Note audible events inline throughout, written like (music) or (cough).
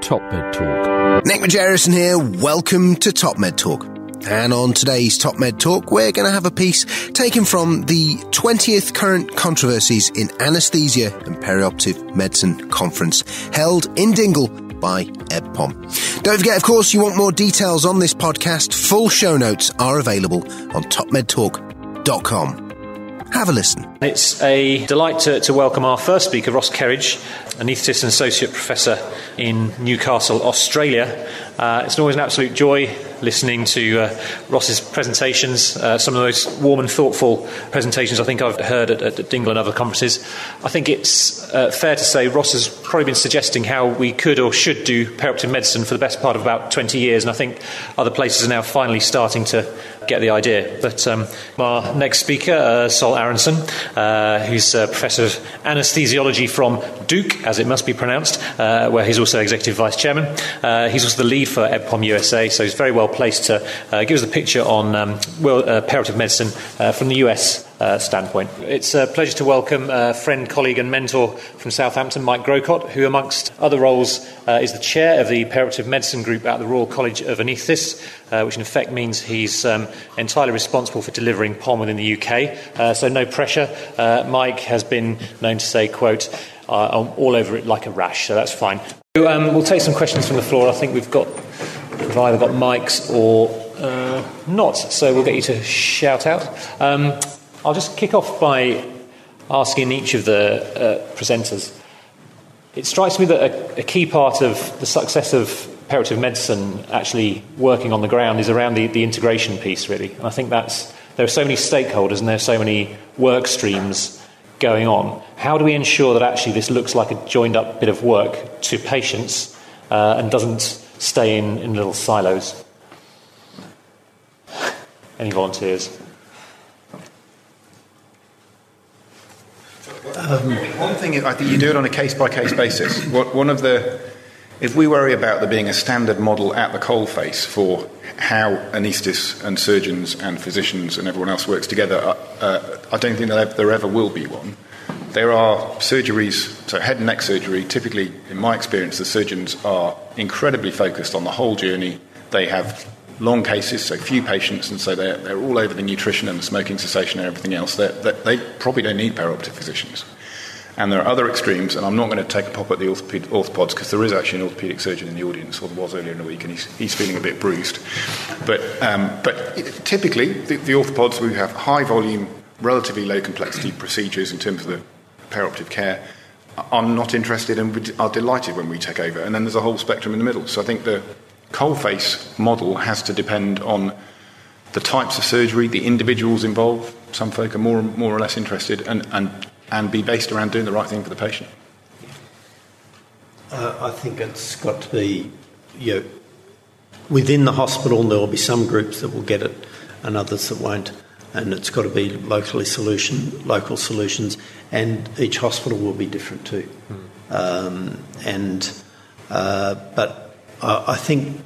Top Med Talk. Nick Majerison here. Welcome to Top Med Talk. And on today's Top Med Talk, we're going to have a piece taken from the 20th Current Controversies in Anesthesia and Perioperative Medicine Conference held in Dingle by EBPOM. Don't forget, of course, you want more details on this podcast. Full show notes are available on topmedtalk.com. Have a listen. It's a delight to, to welcome our first speaker, Ross Kerridge, anaesthetist and associate professor in Newcastle, Australia. Uh, it's always an absolute joy listening to uh, Ross's presentations, uh, some of the most warm and thoughtful presentations I think I've heard at, at Dingle and other conferences. I think it's uh, fair to say Ross has probably been suggesting how we could or should do perioperative medicine for the best part of about 20 years, and I think other places are now finally starting to get the idea. But um, our next speaker, uh, Sol Aronson, uh, who's a professor of anesthesiology from Duke, as it must be pronounced, uh, where he's also executive vice chairman. Uh, he's also the lead for EBPOM USA, so he's very well placed to uh, give us a picture on um, well, uh, medicine from the US uh, standpoint. It's a pleasure to welcome a friend, colleague, and mentor from Southampton, Mike Grocott, who, amongst other roles, uh, is the chair of the Perioperative Medicine Group at the Royal College of Anaesthetists, uh, which in effect means he's um, entirely responsible for delivering POM within the UK. Uh, so, no pressure. Uh, Mike has been known to say, quote, uh, I'm all over it like a rash, so that's fine. Um, we'll take some questions from the floor. I think we've got, we've either got mics or uh, not, so we'll get you to shout out. Um, I'll just kick off by asking each of the uh, presenters. It strikes me that a, a, key part of the success of perioperative medicine actually working on the ground is around the, the integration piece, really. And I think that's there are so many stakeholders and there are so many work streams going on. How do we ensure that actually this looks like a joined up bit of work to patients uh, and doesn't stay in, in little silos? Any volunteers? Um, one thing, I think you do it on a case by case basis. What, one of the, if we worry about there being a standard model at the coalface for how anaesthetists and surgeons and physicians and everyone else works together, uh, uh, I don't think there, ever will be one. There are surgeries, so head and neck surgery, typically, in my experience, the surgeons are incredibly focused on the whole journey. They have long cases, so few patients, and so they're, they're all over the nutrition and the smoking cessation and everything else. They're, they probably don't need perioperative physicians. And there are other extremes, and I'm not going to take a pop at the orthopods because there is actually an orthopedic surgeon in the audience, or there was earlier in the week, and he's, he's feeling a bit bruised. But, um, but typically, the, the orthopods, we have high volume, relatively low complexity procedures in terms of the perioperative care. I'm not interested and are delighted when we take over. And then there's a whole spectrum in the middle. So I think the, coalface model has to depend on the types of surgery, the individuals involved. Some folk are more, more or less interested, and, and, and be based around doing the right thing for the patient. Uh, I think it's got to be, you know, within the hospital, there will be some groups that will get it and others that won't. And it's got to be locally solution, local solutions, and each hospital will be different too. Mm. Um, and uh, but uh, I think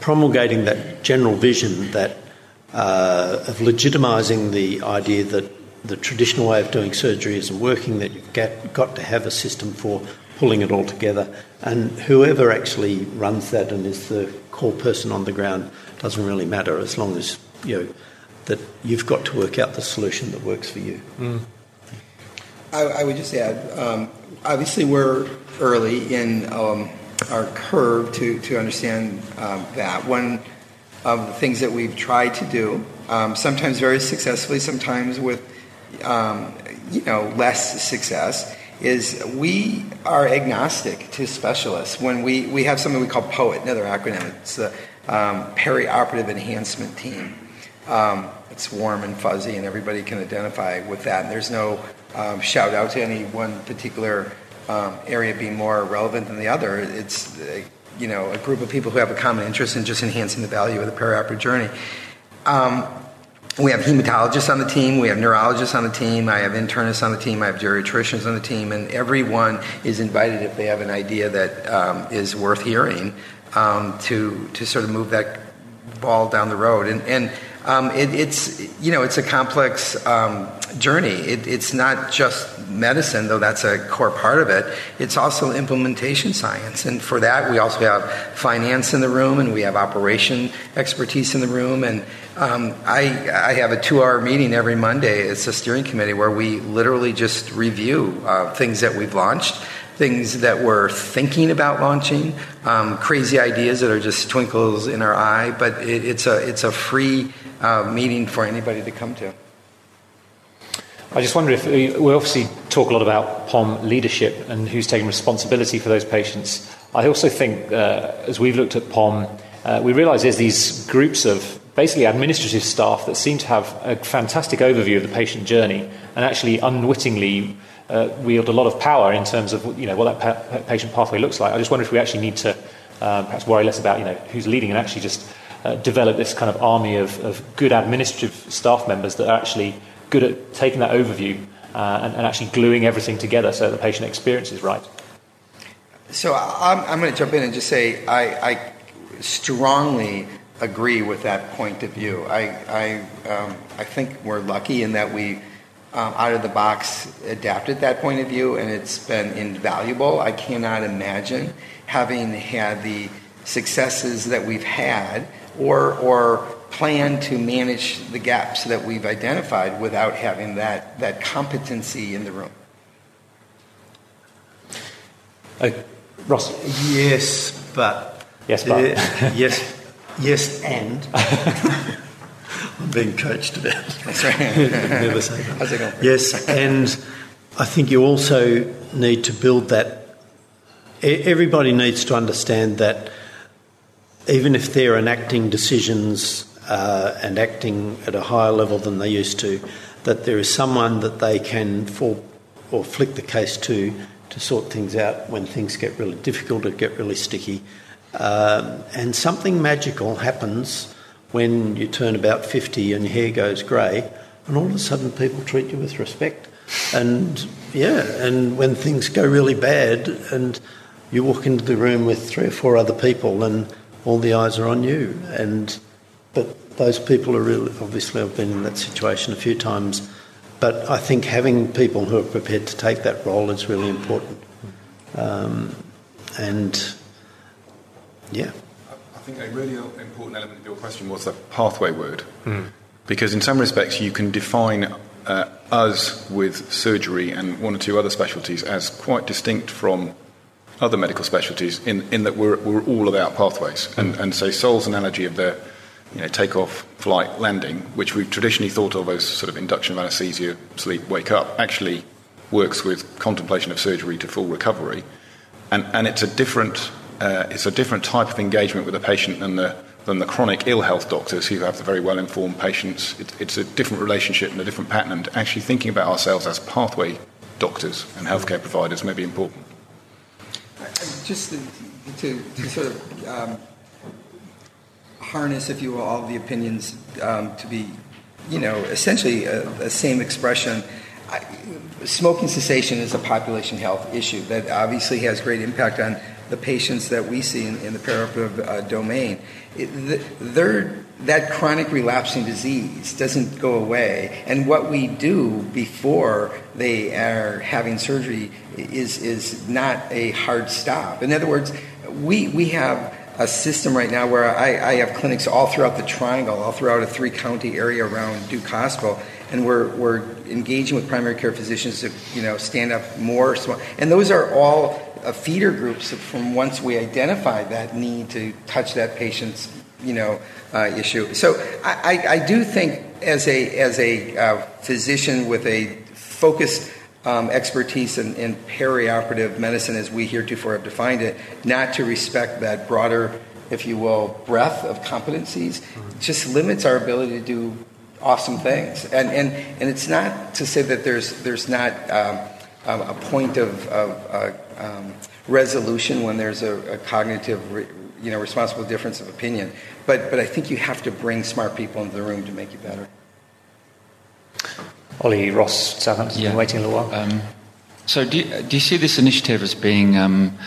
promulgating that general vision that uh, of legitimising the idea that the traditional way of doing surgery isn't working, that you've got, got to have a system for pulling it all together. And whoever actually runs that and is the core person on the ground doesn't really matter as long as you know that you've got to work out the solution that works for you. Mm. I, I, would just add, um, obviously we're early in um, our curve to, to understand um, that. One of the things that we've tried to do, um, sometimes very successfully, sometimes with um, you know less success, is we are agnostic to specialists. When we, we have something we call POET, another acronym, it's the um, Perioperative Enhancement Team. Um, it's warm and fuzzy, and everybody can identify with that. And there's no um, shout out to any one particular um, area being more relevant than the other. It's you know a group of people who have a common interest in just enhancing the value of the perioperative journey. We have hematologists on the team, we have neurologists on the team, I have internists on the team, I have geriatricians on the team, and everyone is invited if they have an idea that um, is worth hearing um, to to sort of move that ball down the road. And, and Um, it, it's you know it's a complex um, journey. It, it's not just medicine, though that's a core part of it. It's also implementation science, and for that we also have finance in the room, and we have operation expertise in the room. And um, I, I have a two-hour meeting every Monday. It's a steering committee where we literally just review uh, things that we've launched things that we're thinking about launching, um, crazy ideas that are just twinkles in our eye. But it, it's a it's a free uh, meeting for anybody to come to. I just wonder if we, we obviously talk a lot about POM leadership and who's taking responsibility for those patients. I also think, uh, as we've looked at POM, uh, we realise there's these groups of basically administrative staff that seem to have a fantastic overview of the patient journey and actually unwittingly uh, wield a lot of power in terms of you know what that pa- patient pathway looks like. I just wonder if we actually need to uh, perhaps worry less about you know who's leading and actually just uh, develop this kind of army of, of, good administrative staff members that are actually good at taking that overview uh, and, and, actually gluing everything together so the patient experience is right. So I'm, I'm going to jump in and just say I, I strongly agree with that point of view. I, I, um, I think we're lucky in that we um, out of the box adapted that point of view, and it's been invaluable. I cannot imagine having had the successes that we've had or, or plan to manage the gaps that we've identified without having that, that competency in the room. Uh, Ross? Yes, but. Yes, but. Uh, yes, yes, and. (laughs) I'm being coached about. That's right. (laughs) Never say that. How's it going? Yes, and I think you also need to build that. Everybody needs to understand that even if they're enacting decisions uh, and acting at a higher level than they used to, that there is someone that they can fall or flick the case to to sort things out when things get really difficult or get really sticky. Um, and something magical happens when you turn about 50 and your hair goes grey, and all of a sudden people treat you with respect. And yeah, and when things go really bad, and you walk into the room with three or four other people, and all the eyes are on you. And but those people are really obviously I've been in that situation a few times. But I think having people who are prepared to take that role is really important. Um, and yeah I think a really important element of your question was the pathway word. Mm. Because in some respects, you can define uh, us with surgery and one or two other specialties as quite distinct from other medical specialties in, in that we're, we're all about pathways. And, and so Sol's analogy of the you know, take off, flight, landing, which we've traditionally thought of as sort of induction of anesthesia, sleep, wake up, actually works with contemplation of surgery to full recovery. And, and it's a different uh, it's a different type of engagement with a patient than the than the chronic ill health doctors who have the very well informed patients. It, it's a different relationship and a different pattern. And actually thinking about ourselves as pathway doctors and healthcare providers may be important. Just to, to, sort of um, harness, if you will, all the opinions um, to be, you know, essentially a, a same expression. I, smoking cessation is a population health issue that obviously has great impact on the patients that we see in, in the perioperative uh, domain. It, that chronic relapsing disease doesn't go away, and what we do before they are having surgery is, is not a hard stop. In other words, we, we have a system right now where I, I have clinics all throughout the triangle, all throughout a three county area around Duke Hospital, and we're, we're engaging with primary care physicians to you know stand up more. And those are all uh, feeder groups from once we identify that need to touch that patient's you know uh, issue. So I, I, do think as a as a uh, physician with a focused um, expertise in, in, perioperative medicine, as we heretofore have defined it, not to respect that broader, if you will, breadth of competencies, just limits our ability to do awesome things. And and and it's not to say that there's there's not um, a point of, of uh, um, resolution when there's a, a cognitive, re, you know, responsible difference of opinion. But, but I think you have to bring smart people into the room to make you better. Ollie Ross, Southampton, yeah. been waiting a little while. Um, so do you, do you see this initiative as being um,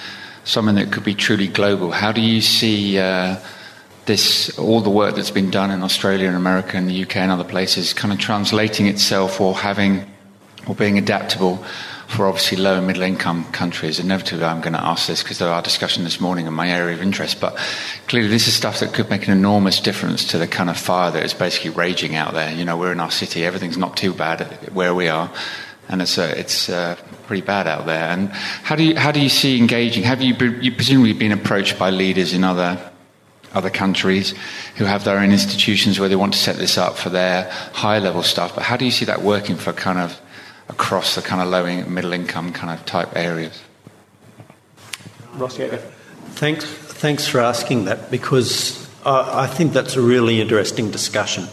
something that could be truly global? How do you see uh, this all the work that's been done in Australia and America and the UK and other places kind of translating itself or having or being adaptable for obviously low and middle income countries. Inevitably, I'm going to ask this because of our discussion this morning in my area of interest. But clearly, this is stuff that could make an enormous difference to the kind of fire that is basically raging out there. You know, we're in our city, everything's not too bad where we are. And it's uh, it's uh, pretty bad out there. And how do you how do you see engaging? Have you you presumably been approached by leaders in other other countries who have their own institutions where they want to set this up for their high level stuff. But how do you see that working for kind of across the kind of low in, middle income kind of type areas? Ross, yeah. Thanks, thanks for asking that because I, I think that's a really interesting discussion.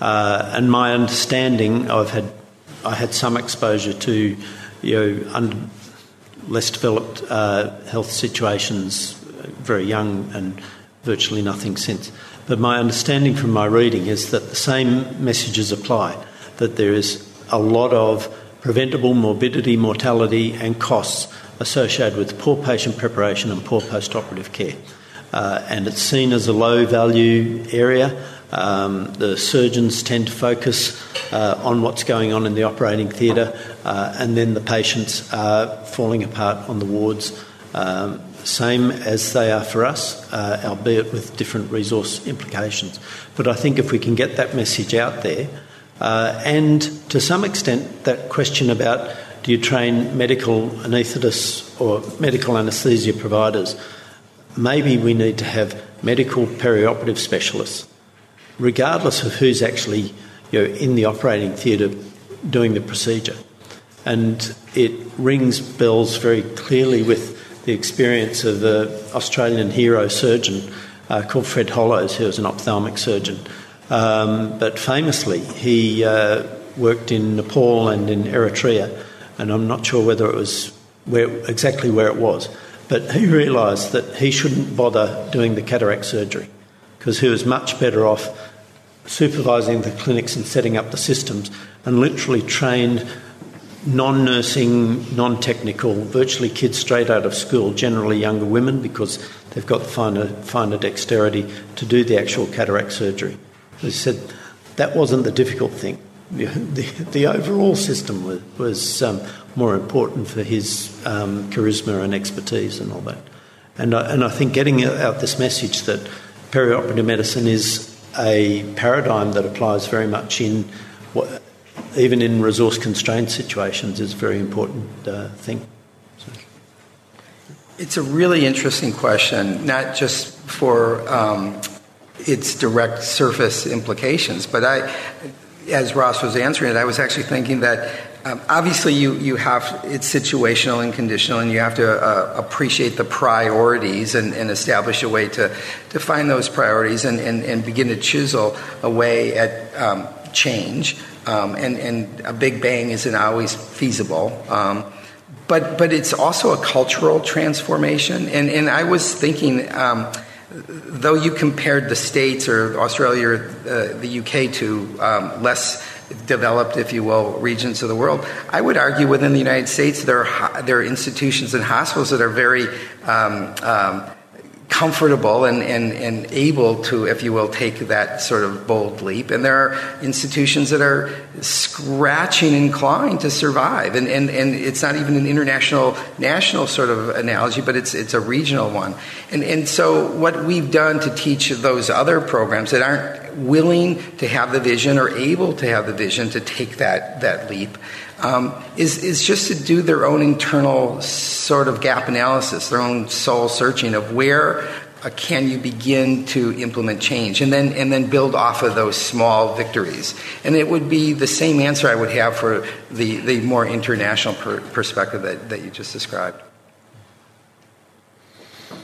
Uh, and my understanding, I've had I had some exposure to you know less developed uh, health situations, very young and virtually nothing since. But my understanding from my reading is that the same messages apply that there is a lot of preventable morbidity, mortality, and costs associated with poor patient preparation and poor post operative care. Uh, and it's seen as a low value area. Um, the surgeons tend to focus uh, on what's going on in the operating theatre, uh, and then the patients are falling apart on the wards. Um, same as they are for us, uh, albeit with different resource implications. But I think if we can get that message out there, uh, and to some extent, that question about do you train medical anaesthetists or medical anaesthesia providers, maybe we need to have medical perioperative specialists, regardless of who's actually you know, in the operating theatre doing the procedure. And it rings bells very clearly with the experience of the Australian hero surgeon uh, called Fred Hollows, who was an ophthalmic surgeon. Um, but famously, he uh, worked in Nepal and in Eritrea, and I'm not sure whether it was where, exactly where it was. But he realised that he shouldn't bother doing the cataract surgery because he was much better off supervising the clinics and setting up the systems and literally trained non nursing, non technical, virtually kids straight out of school, generally younger women because they've got finer, finer dexterity to do the actual cataract surgery. He said that wasn't the difficult thing. The, the, overall system was, was um, more important for his um, charisma and expertise and all that. And I, and I think getting out this message that perioperative medicine is a paradigm that applies very much in what, even in resource constrained situations, is a very important uh, thing. So. It's a really interesting question, not just for um, its direct surface implications, but I, as Ross was answering it, I was actually thinking that um, obviously you, you have it's situational and conditional, and you have to uh, appreciate the priorities and, and, establish a way to, find those priorities and, and, and begin to chisel away at um, change um, and, and a big bang isn't always feasible. Um, but, but it's also a cultural transformation. And, and I was thinking, um, though you compared the States or Australia or uh, the UK to um, less developed, if you will, regions of the world, I would argue within the United States there are, there are institutions and hospitals that are very um, um, comfortable and, and, and able to, if you will, take that sort of bold leap. And there are institutions that are scratching and clawing to survive. And, and, and it's not even an international, national sort of analogy, but it's, it's a regional one. And, and so, what we've done to teach those other programs that aren't willing to have the vision or able to have the vision to take that, that leap um, is, is just to do their own internal sort of gap analysis, their own soul searching of where uh, can you begin to implement change and then, and then build off of those small victories. And it would be the same answer I would have for the, the more international per, perspective that, that you just described. I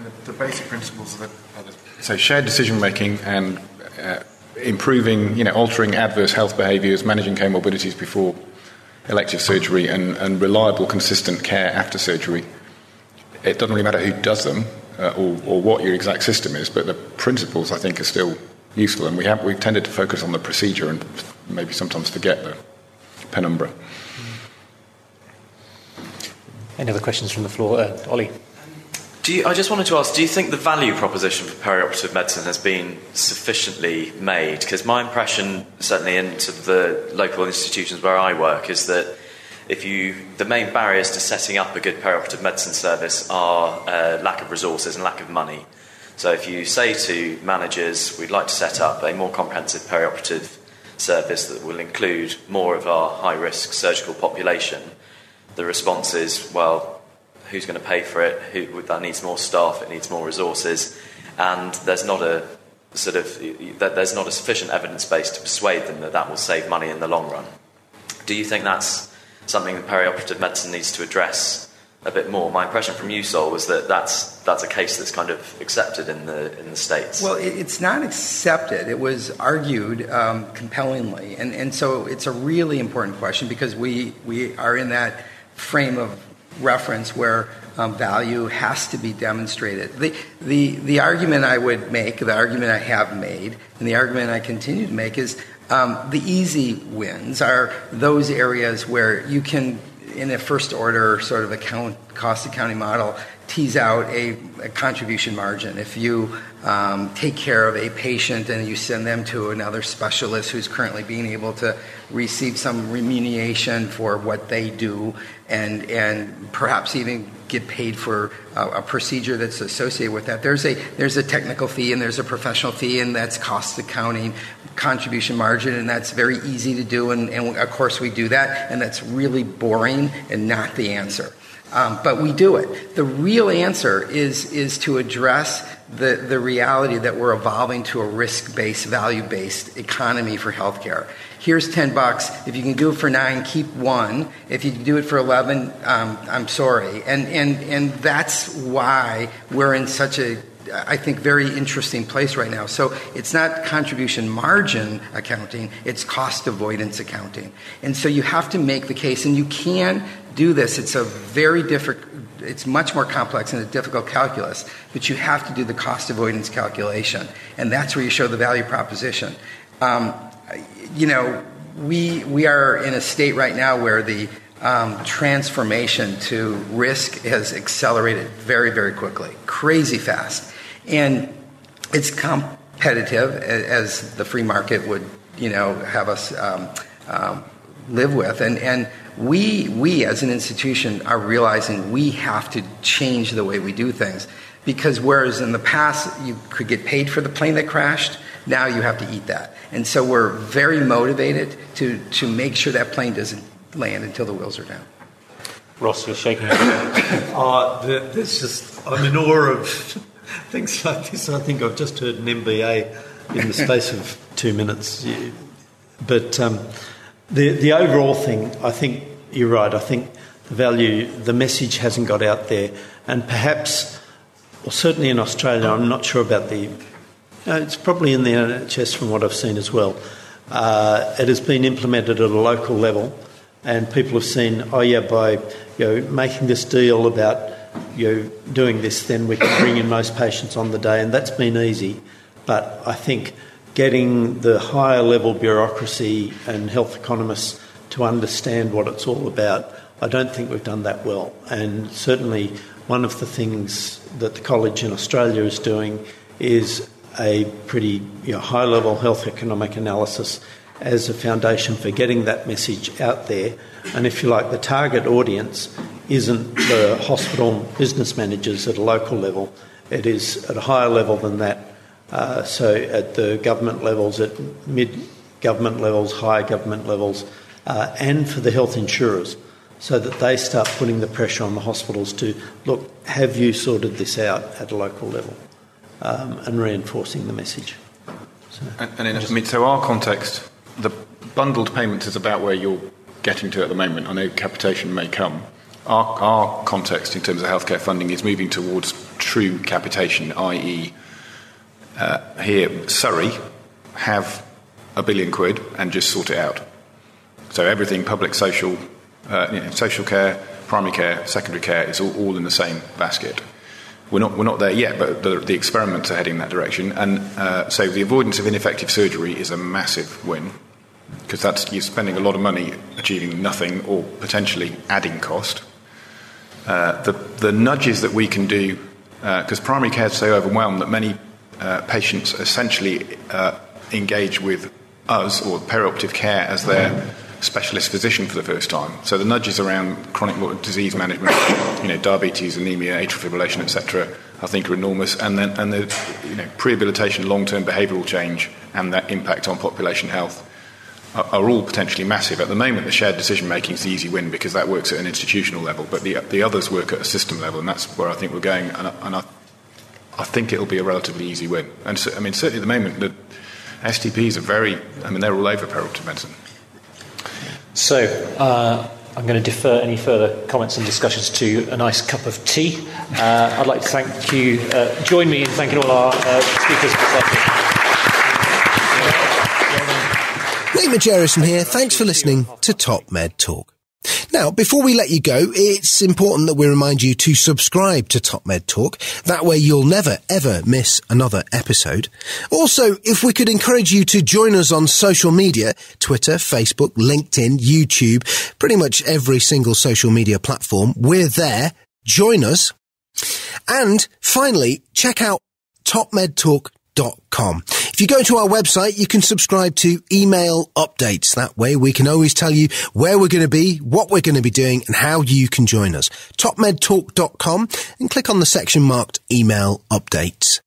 mean, the, the, basic principles the, so shared decision making and uh, improving, you know, altering adverse health behaviours, managing comorbidities before elective surgery, and, and reliable, consistent care after surgery. It doesn't really matter who does them uh, or, or, what your exact system is, but the principles I think are still useful, and we have we've tended to focus on the procedure and maybe sometimes forget the penumbra. Any other questions from the floor, uh, Ollie? Do you, I just wanted to ask, do you think the value proposition for perioperative medicine has been sufficiently made? Because my impression, certainly into the local institutions where I work, is that if you, the main barriers to setting up a good perioperative medicine service are uh, lack of resources and lack of money. So if you say to managers, we'd like to set up a more comprehensive perioperative service that will include more of our high risk surgical population, the response is, well, who's going to pay for it, who, that needs more staff, it needs more resources, and there's not a sort of there's not a sufficient evidence base to persuade them that that will save money in the long run. Do you think that's something that perioperative medicine needs to address a bit more? My impression from you, Sol, was that that's that's a case that's kind of accepted in the in the states. Well, it's not accepted. It was argued um, compellingly, and and so it's a really important question because we we are in that frame of reference where um, value has to be demonstrated. The, the, the argument I would make, the argument I have made, and the argument I continue to make is um, the easy wins are those areas where you can, in a first order sort of account, cost accounting model, tease out a, a contribution margin. If you um, take care of a patient and you send them to another specialist who's currently being able to receive some remuneration for what they do and, and perhaps even get paid for a, a procedure that's associated with that. There's a, there's a technical fee and there's a professional fee, and that's cost accounting, contribution margin, and that's very easy to do. And, and of course, we do that, and that's really boring and not the answer. Um, but we do it. The real answer is, is to address the, the reality that we're evolving to a risk based, value based economy for healthcare. Here's 10 bucks. If you can do it for nine, keep one. If you do it for 11, um, I'm sorry. And, and, and that's why we're in such a I think, very interesting place right now. So it's not contribution margin accounting, it's cost avoidance accounting. And so you have to make the case, and you can do this. It's a very difficult, it's much more complex and a difficult calculus, but you have to do the cost avoidance calculation. And that's where you show the value proposition. Um, you know, we, we are in a state right now where the um, transformation to risk has accelerated very, very quickly, crazy fast. And it's competitive, as the free market would, you know, have us um, um, live with. And, and we, we as an institution are realizing we have to change the way we do things. Because whereas in the past you could get paid for the plane that crashed, now you have to eat that. And so we're very motivated to, to make sure that plane doesn't land until the wheels are down. Ross, you're shaking your (coughs) head. uh, there's just, I'm in awe of (laughs) things like this. I think I've just heard an MBA in the space of two minutes. But um, the, the overall thing, I think you're right. I think the value, the message hasn't got out there. And perhaps, well, certainly in Australia, I'm not sure about the, uh, it's probably in the NHS from what I've seen as well. Uh, it has been implemented at a local level, and people have seen, oh yeah, by you know, making this deal about you know, doing this, then we can bring in most patients on the day, and that's been easy. But I think getting the higher level bureaucracy and health economists to understand what it's all about, I don't think we've done that well. And certainly, one of the things that the college in Australia is doing is a pretty you know, high level health economic analysis as a foundation for getting that message out there. And if you like, the target audience isn't the hospital business managers at a local level, it is at a higher level than that uh, so at the government levels, at mid government levels, higher government levels, uh, and for the health insurers, so that they start putting the pressure on the hospitals to look, have you sorted this out at a local level, um, and reinforcing the message. So, and, and in, I mean, so our context, the bundled payments is about where you're getting to at the moment. I know capitation may come. Our, our context in terms of healthcare funding is moving towards true capitation, i.e., uh, here, Surrey, have a billion quid and just sort it out. So everything, public, social, uh, you know, social care, primary care, secondary care, is all, all, in the same basket. We're not, we're not there yet, but the, the experiments are heading in that direction. And uh, so the avoidance of ineffective surgery is a massive win because that's you're spending a lot of money achieving nothing or potentially adding cost. Uh, the, the nudges that we can do because uh, primary care is so overwhelmed that many uh, patients essentially uh, engage with us or perioperative care as their specialist physician for the first time. So the nudges around chronic disease management, you know, diabetes, anemia, atrial fibrillation, etc., I think are enormous. And then and the you know, prehabilitation, long-term behavioural change, and that impact on population health are, all potentially massive. At the moment, the shared decision making is the easy win because that works at an institutional level, but the the others work at a system level, and that's where I think we're going. And, and I, I think it'll be a relatively easy win. And so, I mean, certainly at the moment, the STPs are very. I mean, they're all over perioperative medicine. So uh, I'm going to defer any further comments and discussions to a nice cup of tea. Uh, I'd like to thank you. Uh, join me in thanking all our uh, speakers this afternoon. Nate Majerison here. Thanks for listening to Top Med Talk. Now, before we let you go, it's important that we remind you to subscribe to Top Med Talk. That way you'll never ever miss another episode. Also, if we could encourage you to join us on social media, Twitter, Facebook, LinkedIn, YouTube, pretty much every single social media platform, we're there. Join us. And finally, check out topmedtalk.com if you go to our website, you can subscribe to email updates. That way we can always tell you where we're going to be, what we're going to be doing, and how you can join us. topmedtalk.com and click on the section marked email updates.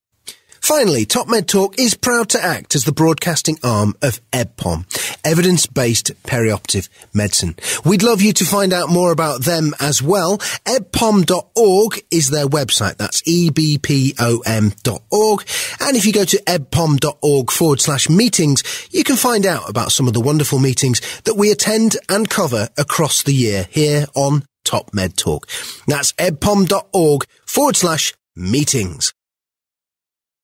Finally, Top Med Talk is proud to act as the broadcasting arm of EBPOM, evidence-based perioperative medicine. We'd love you to find out more about them as well. ebpom.org is their website. That's ebpom.org. And if you go to ebpom.org forward slash meetings, you can find out about some of the wonderful meetings that we attend and cover across the year here on Top Med Talk. That's ebpom.org forward slash meetings.